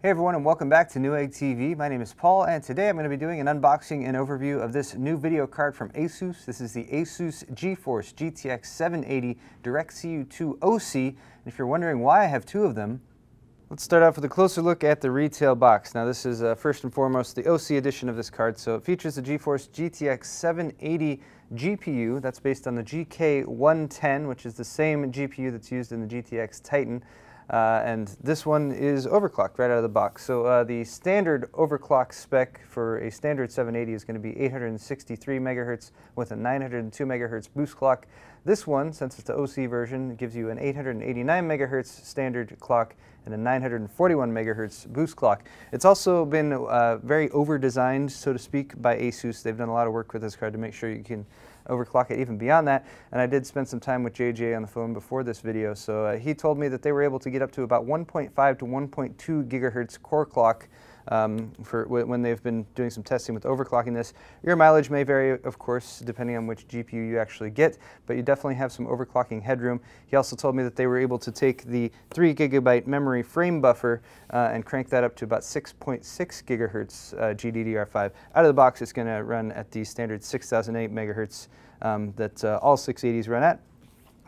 Hey everyone and welcome back to Newegg TV. My name is Paul and today I'm going to be doing an unboxing and overview of this new video card from ASUS. This is the ASUS GeForce GTX 780 DirectCU2 OC. And if you're wondering why I have two of them, let's start off with a closer look at the retail box. Now this is uh, first and foremost the OC edition of this card. So it features the GeForce GTX 780 GPU. That's based on the GK110, which is the same GPU that's used in the GTX Titan. Uh, and this one is overclocked right out of the box. So uh, the standard overclock spec for a standard 780 is going to be 863 megahertz with a 902 megahertz boost clock. This one, since it's the OC version, gives you an 889 megahertz standard clock and a 941 megahertz boost clock. It's also been uh, very over-designed, so to speak, by ASUS. They've done a lot of work with this card to make sure you can overclock it even beyond that. And I did spend some time with JJ on the phone before this video. So uh, he told me that they were able to get up to about 1.5 to 1.2 gigahertz core clock um, for when they've been doing some testing with overclocking this. Your mileage may vary, of course, depending on which GPU you actually get, but you definitely have some overclocking headroom. He also told me that they were able to take the 3 gigabyte memory frame buffer uh, and crank that up to about 6.6 gigahertz uh, GDDR5. Out of the box, it's going to run at the standard 6008 megahertz um, that uh, all 680s run at.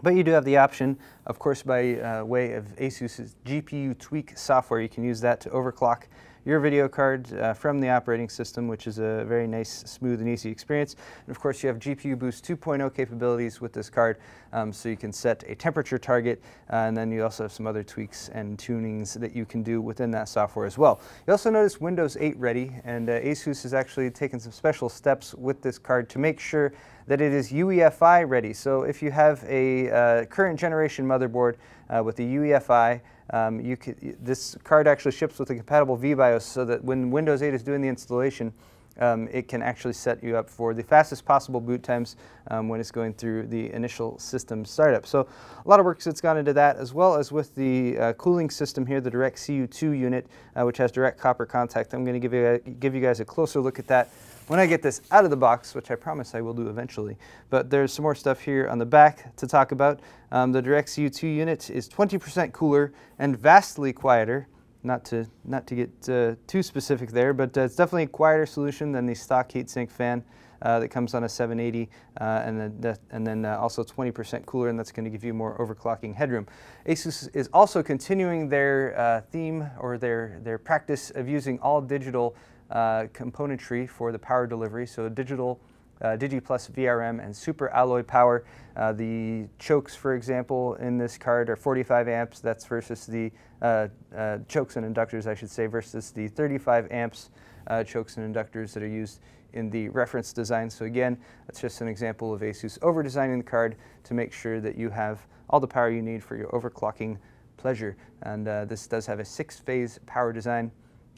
But you do have the option, of course, by uh, way of ASUS's GPU Tweak software, you can use that to overclock your video card uh, from the operating system, which is a very nice, smooth, and easy experience. And of course, you have GPU Boost 2.0 capabilities with this card, um, so you can set a temperature target, uh, and then you also have some other tweaks and tunings that you can do within that software as well. You also notice Windows 8 ready, and uh, ASUS has actually taken some special steps with this card to make sure that it is UEFI ready. So if you have a uh, current generation motherboard uh, with the UEFI, um, you could, this card actually ships with a compatible VBIOS so that when Windows 8 is doing the installation, um, it can actually set you up for the fastest possible boot times um, when it's going through the initial system startup. So a lot of work that's gone into that as well as with the uh, cooling system here, the DirectCU2 unit, uh, which has direct copper contact. I'm going to give you, give you guys a closer look at that when I get this out of the box, which I promise I will do eventually. But there's some more stuff here on the back to talk about. Um, the DirectCU2 unit is 20% cooler and vastly quieter. Not to, not to get uh, too specific there, but uh, it's definitely a quieter solution than the stock heatsink fan. Uh, that comes on a 780, uh, and then, that, and then uh, also 20% cooler, and that's going to give you more overclocking headroom. ASUS is also continuing their uh, theme or their, their practice of using all digital componentry for the power delivery. So digital uh, DigiPlus VRM and super alloy power. Uh, the chokes, for example, in this card are 45 amps. That's versus the uh, uh, chokes and inductors, I should say, versus the 35 amps uh, chokes and inductors that are used in the reference design. So again, that's just an example of ASUS over-designing the card to make sure that you have all the power you need for your overclocking pleasure. And uh, this does have a six-phase power design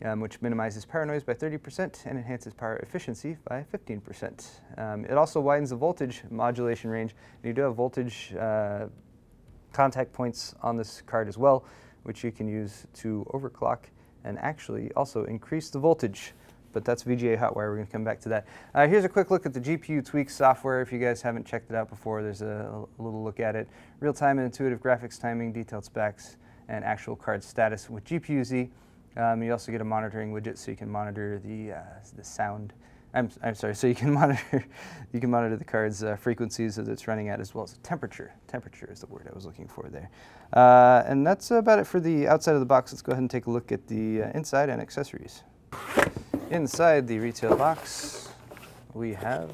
um, which minimizes power noise by 30% and enhances power efficiency by 15%. Um, it also widens the voltage modulation range, and you do have voltage uh, contact points on this card as well, which you can use to overclock and actually also increase the voltage but that's VGA Hotwire. We're going to come back to that. Uh, here's a quick look at the GPU Tweak software. If you guys haven't checked it out before, there's a, a little look at it. Real-time and intuitive graphics timing, detailed specs, and actual card status with GPU-Z. Um, you also get a monitoring widget so you can monitor the, uh, the sound. I'm, I'm sorry, so you can monitor you can monitor the card's uh, frequencies that it's running at as well as temperature. Temperature is the word I was looking for there. Uh, and that's about it for the outside of the box. Let's go ahead and take a look at the uh, inside and accessories. Inside the retail box, we have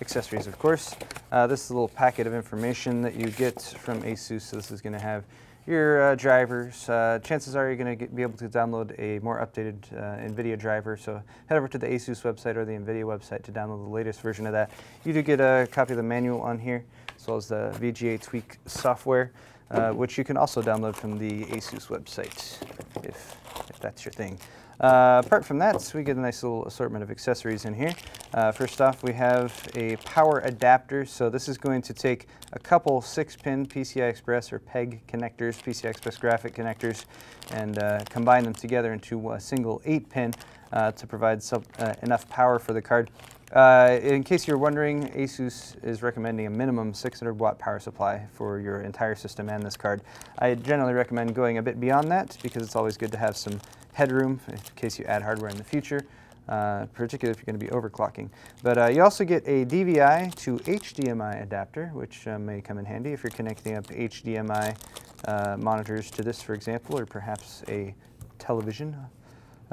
accessories, of course. Uh, this is a little packet of information that you get from ASUS. So this is going to have your uh, drivers. Uh, chances are you're going to be able to download a more updated uh, NVIDIA driver. So head over to the ASUS website or the NVIDIA website to download the latest version of that. You do get a copy of the manual on here, as well as the VGA Tweak software, uh, which you can also download from the ASUS website, if, if that's your thing. Uh, apart from that, we get a nice little assortment of accessories in here. Uh, first off, we have a power adapter. So this is going to take a couple 6-pin PCI Express or PEG connectors, PCI Express graphic connectors, and uh, combine them together into a single 8-pin uh, to provide uh, enough power for the card. Uh, in case you're wondering, ASUS is recommending a minimum 600 watt power supply for your entire system and this card. I generally recommend going a bit beyond that because it's always good to have some headroom in case you add hardware in the future. Uh, particularly if you're going to be overclocking. But uh, you also get a DVI to HDMI adapter, which uh, may come in handy if you're connecting up HDMI uh, monitors to this, for example, or perhaps a television.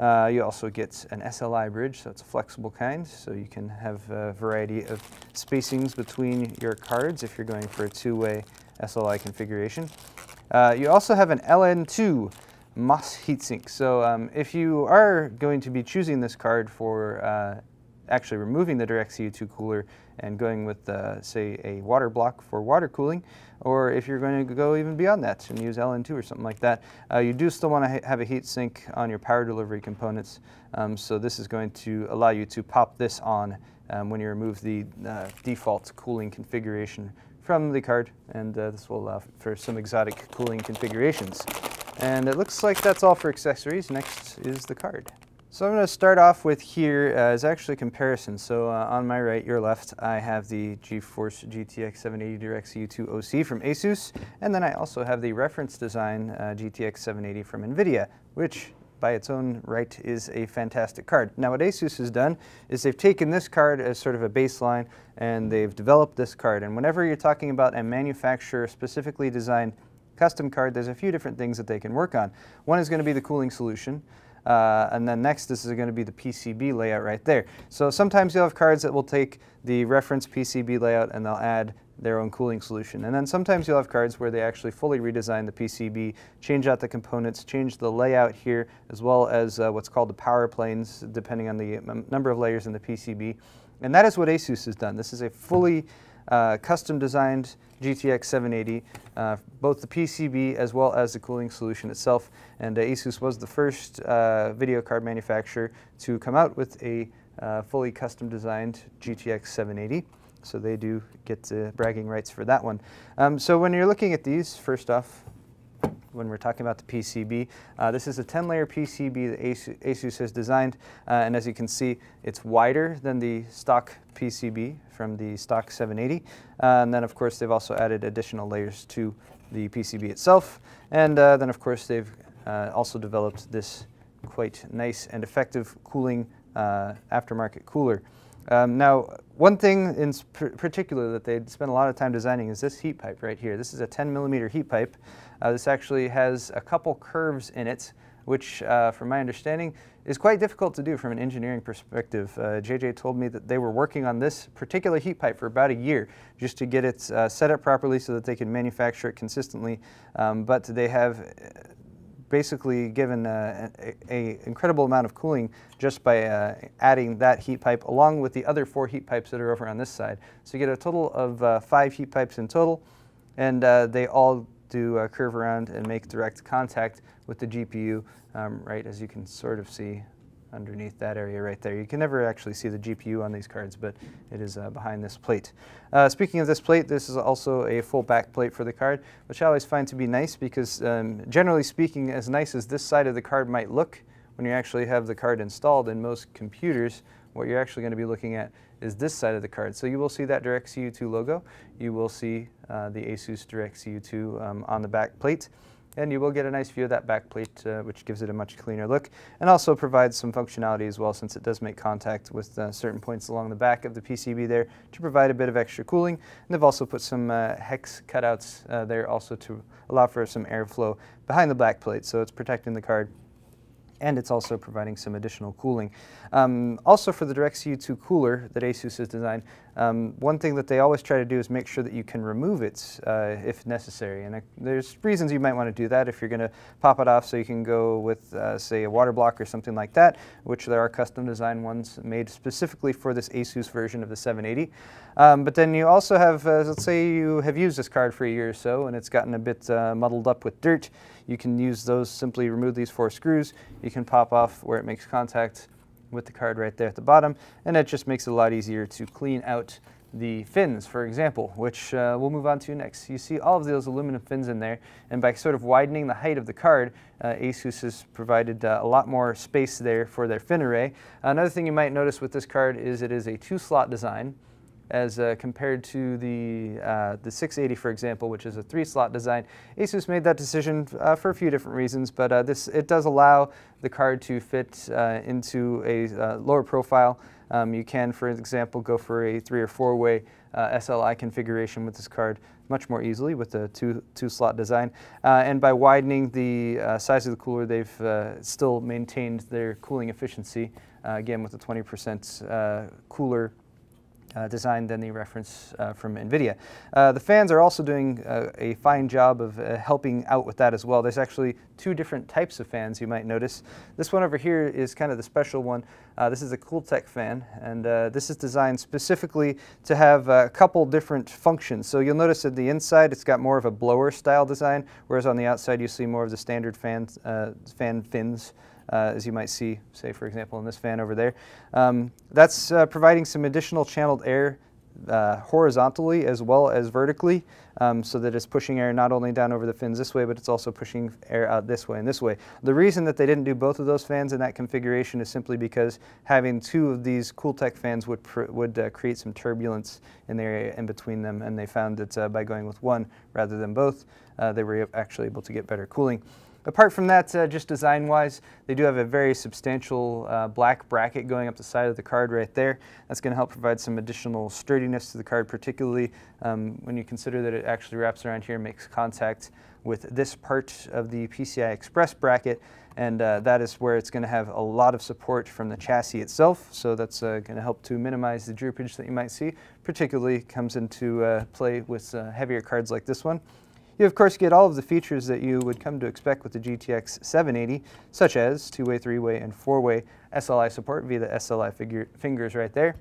Uh, you also get an SLI bridge, so it's a flexible kind, so you can have a variety of spacings between your cards if you're going for a two-way SLI configuration. Uh, you also have an LN2 MOS heatsink. So um, if you are going to be choosing this card for uh, actually removing the direct DirectCU2 cooler and going with, uh, say, a water block for water cooling, or if you're going to go even beyond that and use LN2 or something like that, uh, you do still want to ha have a heat sink on your power delivery components. Um, so this is going to allow you to pop this on um, when you remove the uh, default cooling configuration from the card, and uh, this will allow for some exotic cooling configurations. And it looks like that's all for accessories. Next is the card. So I'm going to start off with here uh, is actually comparison. So uh, on my right, your left, I have the GeForce GTX 780 DirectCU2 OC from ASUS, and then I also have the reference design uh, GTX 780 from NVIDIA, which by its own right is a fantastic card. Now what ASUS has done is they've taken this card as sort of a baseline and they've developed this card. And whenever you're talking about a manufacturer specifically designed custom card, there's a few different things that they can work on. One is going to be the cooling solution. Uh, and then next, this is going to be the PCB layout right there. So sometimes you'll have cards that will take the reference PCB layout and they'll add their own cooling solution. And then sometimes you'll have cards where they actually fully redesign the PCB, change out the components, change the layout here, as well as uh, what's called the power planes, depending on the um, number of layers in the PCB. And that is what ASUS has done. This is a fully uh, custom designed GTX 780, uh, both the PCB as well as the cooling solution itself. And uh, Asus was the first uh, video card manufacturer to come out with a uh, fully custom designed GTX 780. So they do get the bragging rights for that one. Um, so when you're looking at these, first off, when we're talking about the PCB. Uh, this is a 10-layer PCB that ASUS has designed, uh, and as you can see, it's wider than the stock PCB from the stock 780. Uh, and then, of course, they've also added additional layers to the PCB itself. And uh, then, of course, they've uh, also developed this quite nice and effective cooling uh, aftermarket cooler. Um, now, one thing in particular that they spent a lot of time designing is this heat pipe right here. This is a 10 millimeter heat pipe. Uh, this actually has a couple curves in it, which, uh, from my understanding, is quite difficult to do from an engineering perspective. Uh, JJ told me that they were working on this particular heat pipe for about a year just to get it uh, set up properly so that they can manufacture it consistently. Um, but they have basically given uh, a, a, incredible amount of cooling just by uh, adding that heat pipe along with the other four heat pipes that are over on this side. So you get a total of uh, five heat pipes in total, and uh, they all do uh, curve around and make direct contact with the GPU, um, right as you can sort of see underneath that area right there. You can never actually see the GPU on these cards, but it is uh, behind this plate. Uh, speaking of this plate, this is also a full back plate for the card, which I always find to be nice because um, generally speaking, as nice as this side of the card might look, when you actually have the card installed in most computers, what you're actually going to be looking at is this side of the card. So you will see that DirectCU2 logo. You will see uh, the ASUS DirectCU2 um, on the back plate and you will get a nice view of that back plate, uh, which gives it a much cleaner look, and also provides some functionality as well since it does make contact with uh, certain points along the back of the PCB there to provide a bit of extra cooling. And they've also put some uh, hex cutouts uh, there also to allow for some airflow behind the back plate, so it's protecting the card and it's also providing some additional cooling. Um, also for the DirectCU2 cooler that ASUS has designed, um, one thing that they always try to do is make sure that you can remove it uh, if necessary. And uh, there's reasons you might want to do that if you're going to pop it off so you can go with, uh, say, a water block or something like that, which there are custom design ones made specifically for this ASUS version of the 780. Um, but then you also have, uh, let's say you have used this card for a year or so and it's gotten a bit uh, muddled up with dirt. You can use those, simply remove these four screws. You can pop off where it makes contact with the card right there at the bottom, and it just makes it a lot easier to clean out the fins, for example, which uh, we'll move on to next. You see all of those aluminum fins in there, and by sort of widening the height of the card, uh, ASUS has provided uh, a lot more space there for their fin array. Another thing you might notice with this card is it is a two-slot design, as uh, compared to the, uh, the 680, for example, which is a three-slot design. Asus made that decision uh, for a few different reasons, but uh, this it does allow the card to fit uh, into a uh, lower profile. Um, you can, for example, go for a three or four-way SLI configuration with this card much more easily with the two, two slot design. and by widening the size of the cooler, they've still maintained their cooling efficiency, again with a 20% cooler uh, design than the reference uh, from NVIDIA. Uh, the fans are also doing uh, a fine job of uh, helping out with that as well. There's actually two different types of fans you might notice. This one over here is kind of the special one. Uh, this is a Cooltech fan, and this is designed specifically to have a couple different functions. So you'll notice at the inside it's got more of a blower style design, whereas on the outside you see more of the standard fan, fan fins as you might see, say, for example, in this fan over there. Um, that's uh, providing some additional channeled air uh, horizontally as well as vertically um, so that it's pushing air not only down over the fins this way, but it's also pushing air out this way and this way. The reason that they didn't do both of those fans in that configuration is simply because having two of these Cooltech fans would, would uh, create some turbulence in the area in between them, and they found that uh, by going with one rather than both, uh, they were actually able to get better cooling. Apart from that, uh, just design-wise, they do have a very substantial uh, black bracket going up the side of the card right there. That's going to help provide some additional sturdiness to the card, particularly um, when you consider that it actually wraps around here and makes contact with this part of the PCI Express bracket, and uh, that is where it's going to have a lot of support from the chassis itself, so that's uh, going to help to minimize the droopage that you might see, particularly comes into uh, play with uh, heavier cards like this one. You of course get all of the features that you would come to expect with the GTX 780, such as two-way, three-way, and four-way SLI support via the SLI figure, fingers right there.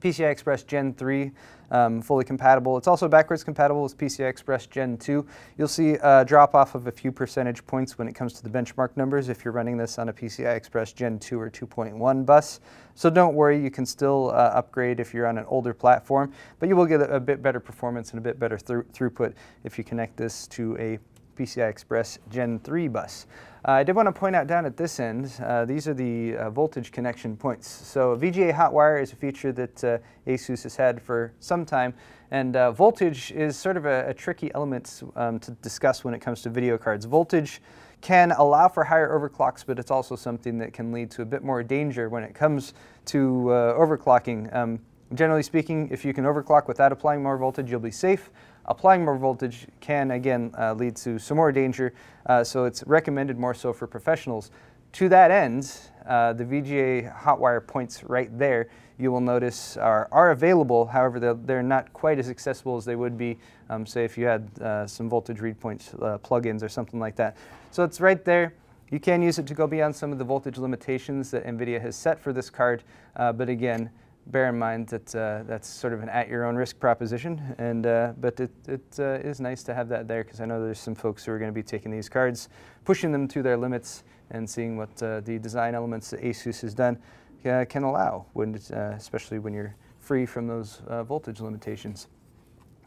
PCI Express Gen 3 um, fully compatible. It's also backwards compatible with PCI Express Gen 2. You'll see a drop off of a few percentage points when it comes to the benchmark numbers if you're running this on a PCI Express Gen 2 or 2.1 bus. So don't worry, you can still uh, upgrade if you're on an older platform, but you will get a, a bit better performance and a bit better throughput if you connect this to a PCI Express Gen 3 bus. Uh, I did want to point out down at this end, uh, these are the uh, voltage connection points. So VGA hot wire is a feature that uh, ASUS has had for some time, and uh, voltage is sort of a, a tricky element um, to discuss when it comes to video cards. Voltage can allow for higher overclocks, but it's also something that can lead to a bit more danger when it comes to uh, overclocking. Um, generally speaking, if you can overclock without applying more voltage, you'll be safe applying more voltage can, again, uh, lead to some more danger, uh, so it's recommended more so for professionals. To that end, uh, the VGA hot wire points right there, you will notice are, are available, however, they're, they're not quite as accessible as they would be, um, say, if you had uh, some voltage read point uh, plugins or something like that. So it's right there. You can use it to go beyond some of the voltage limitations that NVIDIA has set for this card, uh, but again, bear in mind that uh, that's sort of an at your own risk proposition. And uh, but it, it uh, is nice to have that there because I know there's some folks who are going to be taking these cards, pushing them to their limits, and seeing what uh, the design elements that ASUS has done uh, can allow, when uh, especially when you're free from those voltage limitations.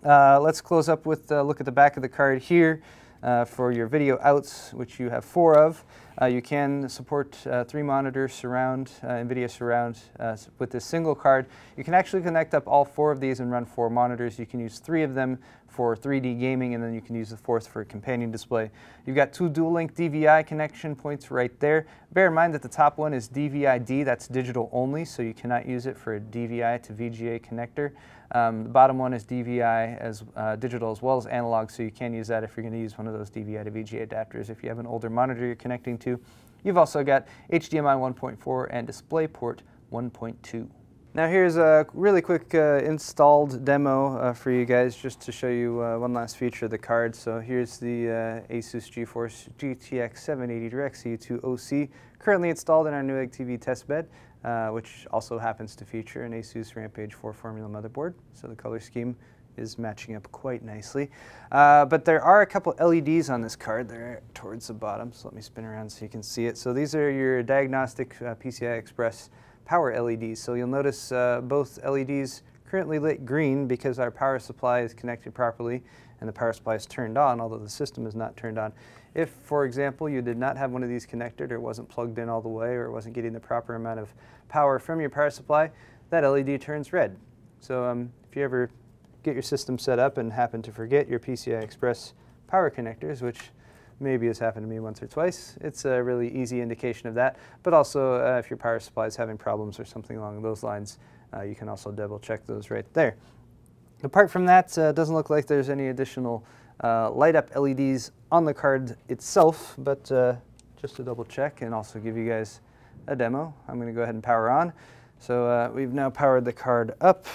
let's close up with a look at the back of the card here. Uh, for your video outs, which you have four of. Uh, you can support uh, three monitor surround, uh, NVIDIA surround uh, with this single card. You can actually connect up all four of these and run four monitors. You can use three of them for 3D gaming and then you can use the fourth for a companion display. You've got two dual link DVI connection points right there. Bear in mind that the top one is DVI-D, that's digital only, so you cannot use it for a DVI to VGA connector. Um, the bottom one is DVI as uh, digital as well as analog, so you can use that if you're going to use one of those DVI to VGA adapters if you have an older monitor you're connecting to. You've also got HDMI 1.4 and DisplayPort 1.2. Now here's a really quick uh, installed demo uh, for you guys just to show you uh, one last feature of the card. So here's the uh, Asus GeForce GTX 780 DirectCU2 OC currently installed in our Newegg TV testbed, uh, which also happens to feature an Asus Rampage 4 Formula motherboard. So the color scheme is matching up quite nicely. Uh, but there are a couple LEDs on this card. They're towards the bottom, so let me spin around so you can see it. So these are your diagnostic PCI Express power LEDs. So you'll notice uh, both LEDs currently lit green because our power supply is connected properly and the power supply is turned on, although the system is not turned on. If, for example, you did not have one of these connected or wasn't plugged in all the way or wasn't getting the proper amount of power from your power supply, that LED turns red. So um, if you ever get your system set up and happen to forget your PCI Express power connectors, which maybe has happened to me once or twice, it's a really easy indication of that. But also, uh, if your power supply is having problems or something along those lines, uh, you can also double check those right there. Apart from that, uh, doesn't look like there's any additional uh, light up LEDs on the card itself, but uh, just to double check and also give you guys a demo, I'm going to go ahead and power on. So uh, we've now powered the card up.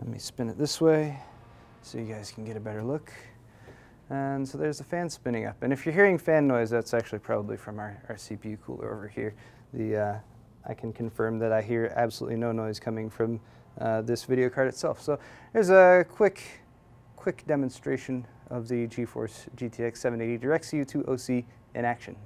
Let me spin it this way so you guys can get a better look. And so there's a fan spinning up. And if you're hearing fan noise, that's actually probably from our, our CPU cooler over here. The, uh, I can confirm that I hear absolutely no noise coming from uh, this video card itself. So there's a quick, quick demonstration of the GeForce GTX 780 DirectCU2 OC in action.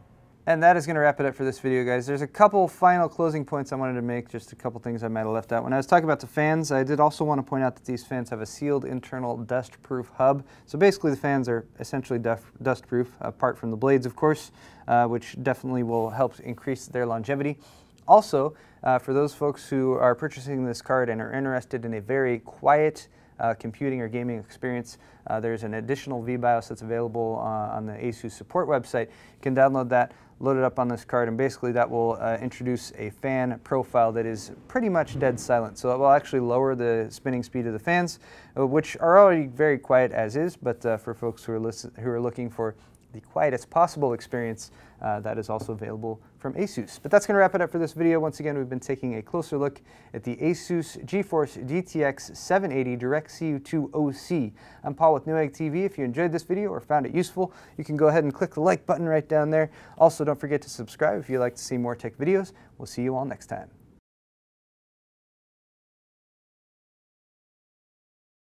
And that is going to wrap it up for this video, guys. There's a couple final closing points I wanted to make, just a couple things I might have left out. When I was talking about the fans, I did also want to point out that these fans have a sealed internal dust-proof hub. So basically the fans are essentially dust-proof, apart from the blades, of course, uh, which definitely will help increase their longevity. Also, uh, for those folks who are purchasing this card and are interested in a very quiet, uh, computing or gaming experience. Uh, there's an additional VBIOS that's available uh, on the ASUS support website. You can download that, load it up on this card, and basically that will uh, introduce a fan profile that is pretty much dead silent. So it will actually lower the spinning speed of the fans, uh, which are already very quiet as is, but uh, for folks who are, who are looking for the quietest possible experience uh, that is also available from ASUS. But that's going to wrap it up for this video. Once again, we've been taking a closer look at the ASUS GeForce GTX 780 DirectCU2 OC. I'm Paul with Newegg TV. If you enjoyed this video or found it useful, you can go ahead and click the like button right down there. Also, don't forget to subscribe if you'd like to see more tech videos. We'll see you all next time.